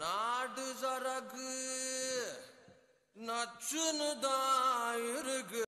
நாடு சரகு நச்சுனுதான்